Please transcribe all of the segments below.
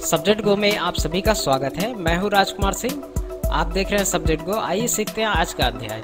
Subject गो में आप सभी का स्वागत है। मैं हूँ राजकुमार सिंह। आप देख रहे हैं सब्जेक्ट गो आइए सीखते हैं आज का अध्याय।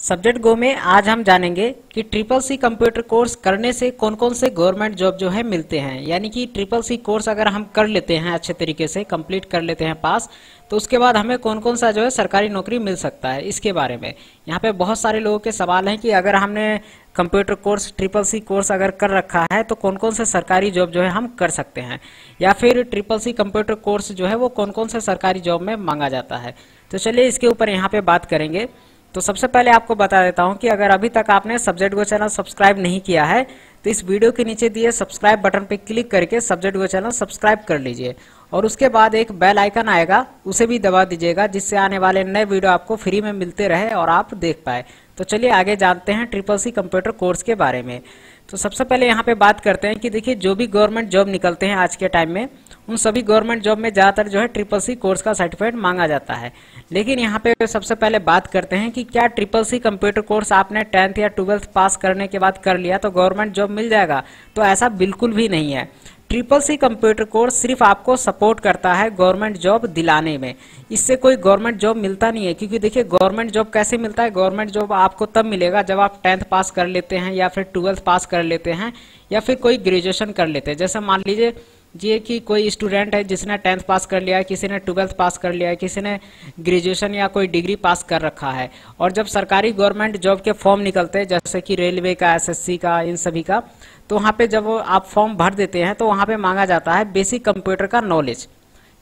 सब्जेक्ट गो में आज हम जानेंगे कि ट्रिपल सी कंप्यूटर कोर्स करने से कौन कौन से गवर्नमेंट जॉब जो है मिलते हैं। यानी कि ट्रिपल सी कोर्स अगर हम कर लेते हैं अच्छे तरीके से कंप्लीट कर लेते हैं पास तो उसके बाद हमें कौन कौन सा जो है सरकारी नौकरी मिल सकता है इसके बारे में। यहाँ पे बहुत सारे लोगों के सवाल हैं कि अगर हमने computer course triple C course अगर कर रखा है तो कौन कौन से सरकारी जॉब जो है हम कर सकते हैं? या फिर ट्रिपल सी कंप्यूटर कोर्स जो है वो कौन कौन से सरकारी जॉब में मांगा जाता है? तो चलिए इसके ऊपर यहाँ पे बात करेंगे। तो सबसे पहले आपको बता देता हूँ कि अगर अभी तक आपने सब्जेक्ट गो चैनल सब्सक्राइब नहीं किया है तो इस वीडियो के नीचे दिए सब्सक्राइब बटन पर क्लिक करके सब्जेक्ट गो चैनल सब्सक्राइब कर लीजिए। और उसके बाद एक बेल आइकन आएगा, उसे भी दबा दीजिएगा, जिससे आने वाले नए वीडियो आपको फ्री में मिलते रहे और आप देख पाए। तो चलिए आगे जानते हैं ट्रिपल सी कंप्यूटर कोर्स के बारे में। तो सबसे पहले यहाँ पे बात करते हैं कि देखिए, जो भी गवर्नमेंट जॉब निकलते हैं आज के टाइम में उन सभी गवर्नमेंट जॉब में ज़्यादातर जो है ट्रिपल सी कोर्स का सर्टिफिकेट मांगा जाता है। लेकिन यहाँ पे सबसे पहले बात करते हैं कि क्या ट्रिपल सी कंप्यूटर कोर्स आपने टेंथ या ट्वेल्थ पास करने के बाद कर लिया तो गवर्नमेंट जॉब मिल जाएगा? तो ऐसा बिल्कुल भी नहीं है। ट्रिपल सी कंप्यूटर कोर्स सिर्फ़ आपको सपोर्ट करता है गवर्नमेंट जॉब दिलाने में। इससे कोई गवर्नमेंट जॉब मिलता नहीं है, क्योंकि देखिए गवर्नमेंट जॉब कैसे मिलता है? गवर्नमेंट जॉब आपको तब मिलेगा जब आप टेंथ पास कर लेते हैं या फिर ट्वेल्थ पास कर लेते हैं या फिर कोई ग्रेजुएशन कर लेते हैं। जैसे मान लीजिए ये कि कोई स्टूडेंट है, जिसने टेंथ पास कर लिया है किसी ने ट्वेल्थ पास कर लिया है किसी ने ग्रेजुएशन या कोई डिग्री पास कर रखा है। और जब सरकारी गवर्नमेंट जॉब के फॉर्म निकलते हैं, जैसे कि रेलवे का, एसएससी का, इन सभी का तो वहाँ पे जब आप फॉर्म भर देते हैं तो वहाँ पे मांगा जाता है बेसिक कंप्यूटर का नॉलेज,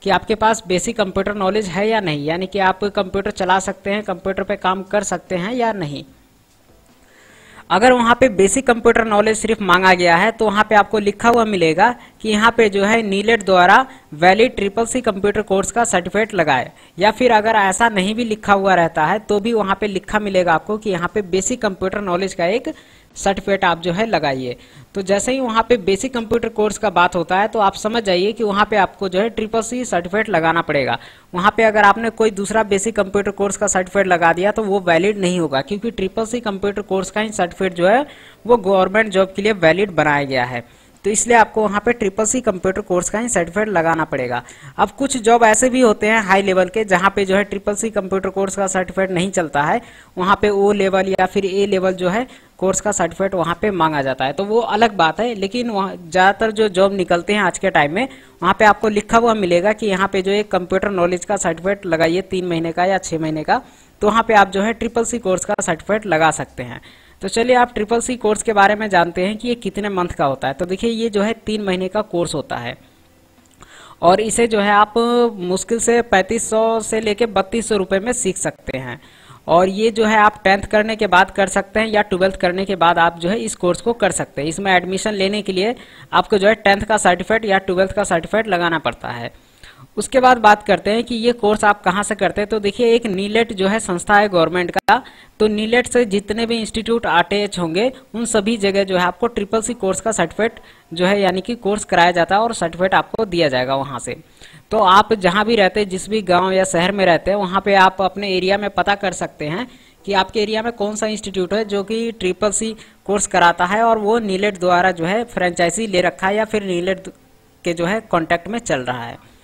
कि आपके पास बेसिक कंप्यूटर नॉलेज है या नहीं। यानी कि आप कंप्यूटर चला सकते हैं, कंप्यूटर पे काम कर सकते हैं या नहीं। अगर वहाँ पे बेसिक कंप्यूटर नॉलेज सिर्फ़ मांगा गया है तो वहाँ पे आपको लिखा हुआ मिलेगा कि यहाँ पे जो है नीलेट द्वारा valid triple C computer course का सर्टिफिकेट लगाए। या फिर अगर ऐसा नहीं भी लिखा हुआ रहता है तो भी वहाँ पे लिखा मिलेगा आपको कि यहाँ पे बेसिक कंप्यूटर नॉलेज का एक सर्टिफिकेट आप जो है लगाइए। तो जैसे ही वहाँ पे बेसिक कंप्यूटर कोर्स का बात होता है तो आप समझ जाइए कि वहाँ पे आपको जो है ट्रिपल सी सर्टिफिकेट लगाना पड़ेगा। वहाँ पे अगर आपने कोई दूसरा बेसिक कंप्यूटर कोर्स का सर्टिफिकेट लगा दिया तो वो वैलिड नहीं होगा, क्योंकि ट्रिपल सी कंप्यूटर कोर्स का ही सर्टिफिकेट जो है, वो गवर्नमेंट जॉब के लिए वैलिड बनाया गया है। तो इसलिए आपको वहाँ पे ट्रिपल सी कंप्यूटर कोर्स का ही सर्टिफिकेट लगाना पड़ेगा। अब कुछ जॉब ऐसे भी होते हैं हाई लेवल के, जहाँ पे जो है ट्रिपल सी कंप्यूटर कोर्स का सर्टिफिकेट नहीं चलता है, वहाँ पे ओ लेवल या फिर ए लेवल जो है कोर्स का सर्टिफिकेट वहाँ पे मांगा जाता है। तो वो अलग बात है, लेकिन ज़्यादातर जो जॉब निकलते हैं आज के टाइम में, वहाँ पे आपको लिखा हुआ मिलेगा कि यहाँ पे जो एक कंप्यूटर नॉलेज का सर्टिफिकेट लगाइए तीन महीने का या छह महीने का तो वहाँ पे आप जो है ट्रिपल सी कोर्स का सर्टिफिकेट लगा सकते हैं। तो चलिए आप ट्रिपल सी कोर्स के बारे में जानते हैं कि ये कितने मंथ का होता है। तो देखिए, ये जो है तीन महीने का कोर्स होता है। और इसे जो है आप मुश्किल से 3500 से लेके बत्तीस सौ में सीख सकते हैं। और ये जो है आप टेंथ करने के बाद कर सकते हैं या ट्वेल्थ करने के बाद आप जो है इस कोर्स को कर सकते हैं। इसमें एडमिशन लेने के लिए आपको जो है टेंथ का सर्टिफिकेट या ट्वेल्थ का सर्टिफिकेट लगाना पड़ता है। उसके बाद बात करते हैं कि ये कोर्स आप कहाँ से करते हैं। तो देखिए, एक नीलेट जो है संस्था है गवर्नमेंट का। तो नीलेट से जितने भी इंस्टीट्यूट अटैच होंगे, उन सभी जगह जो है आपको ट्रिपल सी कोर्स का सर्टिफिकेट जो है, यानी कि कोर्स कराया जाता है और सर्टिफिकेट आपको दिया जाएगा वहाँ से। तो आप जहाँ भी रहते हैं, जिस भी गाँव या शहर में रहते हैं, वहाँ पे आप अपने एरिया में पता कर सकते हैं कि आपके एरिया में कौन सा इंस्टीट्यूट है जो कि ट्रिपल सी कोर्स कराता है और वो नीलेट द्वारा जो है फ्रेंचाइजी ले रखा है या फिर नीलेट के जो है कॉन्टेक्ट में चल रहा है।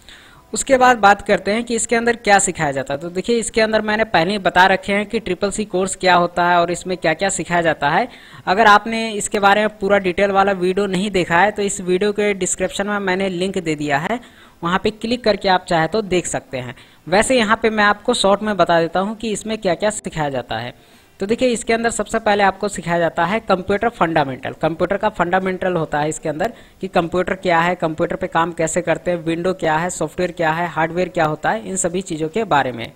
उसके बाद बात करते हैं कि इसके अंदर क्या सिखाया जाता है। तो देखिए, इसके अंदर मैंने पहले ही बता रखे हैं कि ट्रिपल सी कोर्स क्या होता है और इसमें क्या क्या सिखाया जाता है। अगर आपने इसके बारे में पूरा डिटेल वाला वीडियो नहीं देखा है तो इस वीडियो के डिस्क्रिप्शन में मैंने लिंक दे दिया है। वहाँ पे क्लिक करके आप चाहे तो देख सकते हैं। वैसे यहाँ पे मैं आपको शॉर्ट में बता देता हूँ कि इसमें क्या क्या सिखाया जाता है। तो देखिए, इसके अंदर सबसे पहले आपको सिखाया जाता है कंप्यूटर फंडामेंटल। कंप्यूटर का फंडामेंटल होता है इसके अंदर कि कंप्यूटर क्या है, कंप्यूटर पे काम कैसे करते हैं, विंडो क्या है, सॉफ्टवेयर क्या है, हार्डवेयर क्या होता है, इन सभी चीज़ों के बारे में।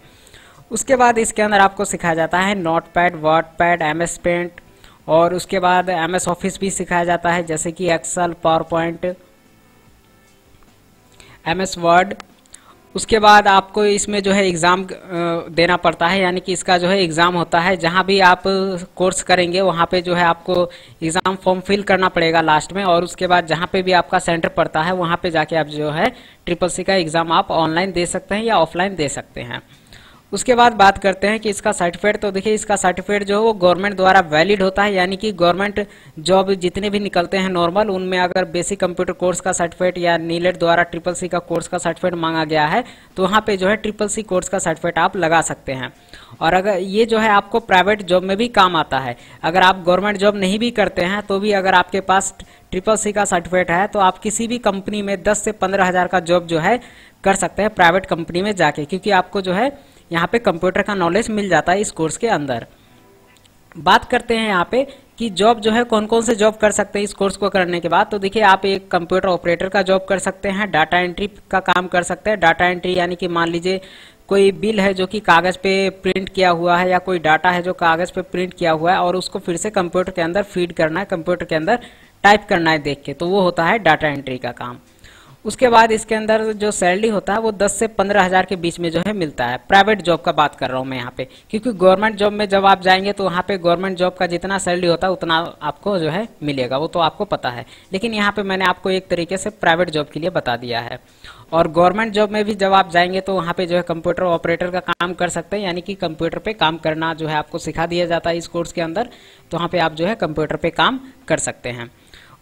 उसके बाद इसके अंदर आपको सिखाया जाता है notepad wordpad M S paint, और उसके बाद एम एस ऑफ़िस भी सिखाया जाता है, जैसे कि Excel PowerPoint M S Word उसके बाद आपको इसमें जो है एग्ज़ाम देना पड़ता है, यानी कि इसका जो है एग्ज़ाम होता है। जहाँ भी आप कोर्स करेंगे, वहाँ पे जो है आपको एग्ज़ाम फॉर्म फिल करना पड़ेगा लास्ट में, और उसके बाद जहाँ पे भी आपका सेंटर पड़ता है, वहाँ पे जाके आप जो है ट्रिपल सी का एग्ज़ाम आप ऑनलाइन दे सकते हैं या ऑफलाइन दे सकते हैं। उसके बाद बात करते हैं कि इसका सर्टिफिकेट तो देखिए इसका सर्टिफिकेट जो है वो गवर्नमेंट द्वारा वैलिड होता है, यानी कि गवर्नमेंट जॉब जितने भी निकलते हैं नॉर्मल उनमें अगर बेसिक कंप्यूटर कोर्स का सर्टिफिकेट या नीलेट द्वारा ट्रिपल सी का कोर्स का सर्टिफिकेट मांगा गया है तो वहाँ पे जो है ट्रिपल सी कोर्स का सर्टिफिकेट आप लगा सकते हैं। और अगर ये जो है आपको प्राइवेट जॉब में भी काम आता है, अगर आप गवर्नमेंट जॉब नहीं भी करते हैं तो भी अगर आपके पास ट्रिपल सी का सर्टिफिकेट है तो आप किसी भी कंपनी में दस से पंद्रह हज़ार का जॉब जो है कर सकते हैं प्राइवेट कंपनी में जाके, क्योंकि आपको जो है यहाँ पे कंप्यूटर का नॉलेज मिल जाता है इस कोर्स के अंदर। बात करते हैं यहाँ पे कि जॉब जो है कौन कौन से जॉब कर सकते हैं इस कोर्स को करने के बाद। तो देखिए, आप एक कंप्यूटर ऑपरेटर का जॉब कर सकते हैं डाटा एंट्री का काम कर सकते हैं। डाटा एंट्री यानी कि मान लीजिए कोई बिल है जो कि कागज़ पे प्रिंट किया हुआ है या कोई डाटा है जो कागज़ पे प्रिंट किया हुआ है और उसको फिर से कंप्यूटर के अंदर फ़ीड करना है कंप्यूटर के अंदर टाइप करना है देख के। तो वो होता है डाटा एंट्री का काम। उसके बाद इसके अंदर जो सैलरी होता है, वो 10 से पंद्रह हज़ार के बीच में जो है मिलता है। प्राइवेट जॉब का बात कर रहा हूँ मैं यहाँ पे। क्योंकि गवर्नमेंट जॉब में जब आप जाएँगे तो वहाँ पे गवर्नमेंट जॉब का जितना सैलरी होता है, उतना आपको जो है मिलेगा। वो तो आपको पता है। लेकिन यहाँ पे मैंने आपको एक तरीके से प्राइवेट जॉब के लिए बता दिया है। और गवर्नमेंट जॉब में भी जब आप जाएँगे तो वहाँ पे जो है कंप्यूटर ऑपरेटर का काम कर सकते हैं। यानी कि कंप्यूटर पे काम करना जो है आपको सिखा दिया जाता है इस कोर्स के अंदर। तो वहाँ पे आप जो है कंप्यूटर पे काम कर सकते हैं।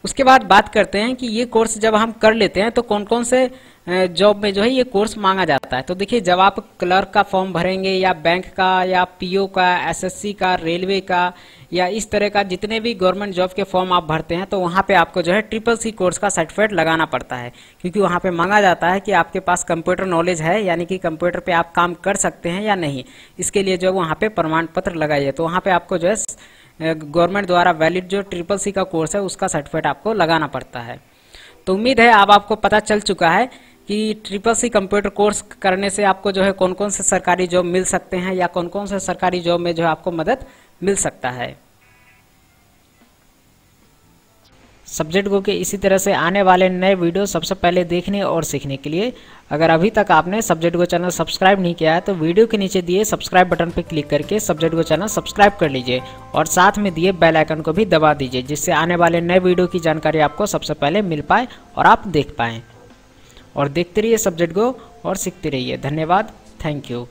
उसके बाद बात करते हैं कि ये कोर्स जब हम कर लेते हैं तो कौन कौन से जॉब में जो है ये कोर्स मांगा जाता है। तो देखिए, जब आप क्लर्क का फॉर्म भरेंगे या बैंक का या पीओ का एसएससी का रेलवे का या इस तरह का जितने भी गवर्नमेंट जॉब के फॉर्म आप भरते हैं तो वहाँ पे आपको जो है ट्रिपल सी कोर्स का सर्टिफिकेट लगाना पड़ता है। क्योंकि वहाँ पे मांगा जाता है कि आपके पास कंप्यूटर नॉलेज है, यानी कि कंप्यूटर पे आप काम कर सकते हैं या नहीं। इसके लिए जो है वहाँ पे प्रमाण पत्र लगाइए। तो वहाँ पे आपको जो है गवर्नमेंट द्वारा वैलिड जो ट्रिपल सी का कोर्स है, उसका सर्टिफिकेट आपको लगाना पड़ता है। तो उम्मीद है, अब आपको पता चल चुका है कि ट्रिपल सी कंप्यूटर कोर्स करने से आपको जो है कौन कौन से सरकारी जॉब मिल सकते हैं या कौन कौन से सरकारी जॉब में जो है आपको मदद मिल सकता है। सब्जेक्ट गो के इसी तरह से आने वाले नए वीडियो सबसे पहले देखने और सीखने के लिए। अगर अभी तक आपने सब्जेक्ट गो चैनल सब्सक्राइब नहीं किया है तो वीडियो के नीचे दिए सब्सक्राइब बटन पर क्लिक करके सब्जेक्ट गो चैनल सब्सक्राइब कर लीजिए और साथ में दिए बेल आइकन को भी दबा दीजिए, जिससे आने वाले नए वीडियो की जानकारी आपको सबसे पहले मिल पाए और आप देख पाएँ। और देखते रहिए सब्जेक्ट को और सीखते रहिए। धन्यवाद। Thank you